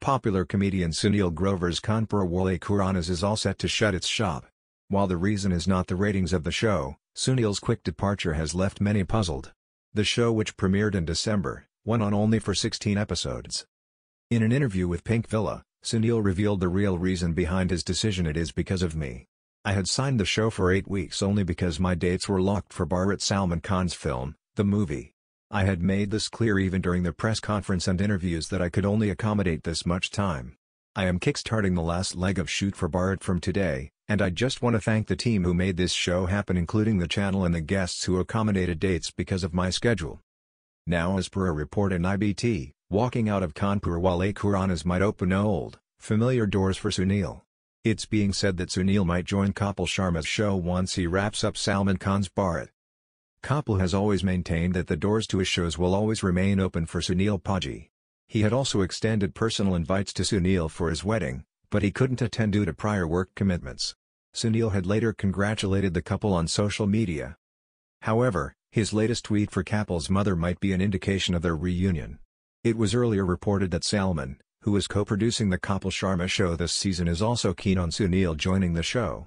Popular comedian Sunil Grover's Kanpur Wale Khuranas is all set to shut its shop. While the reason is not the ratings of the show, Sunil's quick departure has left many puzzled. The show which premiered in December, went on only for 16 episodes. In an interview with Pinkvilla, Sunil revealed the real reason behind his decision it is because of me. I had signed the show for eight weeks only because my dates were locked for Bharat Salman Khan's film, the movie. I had made this clear even during the press conference and interviews that I could only accommodate this much time. I am kickstarting the last leg of shoot for Bharat from today, and I just want to thank the team who made this show happen including the channel and the guests who accommodated dates because of my schedule. Now as per a report in IBT, walking out of Kanpur Wale Khuranas might open old, familiar doors for Sunil. It's being said that Sunil might join Kapil Sharma's show once he wraps up Salman Khan's Bharat. Kapil has always maintained that the doors to his shows will always remain open for Sunil Paaji. He had also extended personal invites to Sunil for his wedding, but he couldn't attend due to prior work commitments. Sunil had later congratulated the couple on social media. However, his latest tweet for Kapil's mother might be an indication of their reunion. It was earlier reported that Salman, who is co-producing the Kapil Sharma show this season is also keen on Sunil joining the show.